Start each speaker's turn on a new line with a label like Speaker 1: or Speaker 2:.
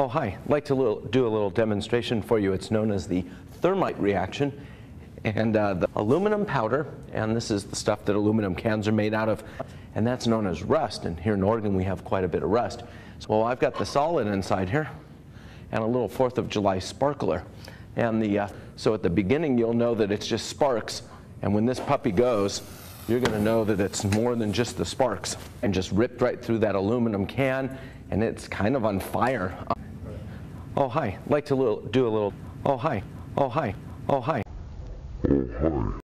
Speaker 1: Oh, hi. I'd like to do a little demonstration for you. It's known as the thermite reaction. And uh, the aluminum powder, and this is the stuff that aluminum cans are made out of, and that's known as rust. And here in Oregon, we have quite a bit of rust. So, well, I've got the solid inside here, and a little 4th of July sparkler. And the, uh, so at the beginning, you'll know that it's just sparks. And when this puppy goes, you're going to know that it's more than just the sparks. And just ripped right through that aluminum can, and it's kind of on fire. Oh, hi. Like to do a little. Oh, hi. Oh, hi. Oh, hi.
Speaker 2: Oh, hi.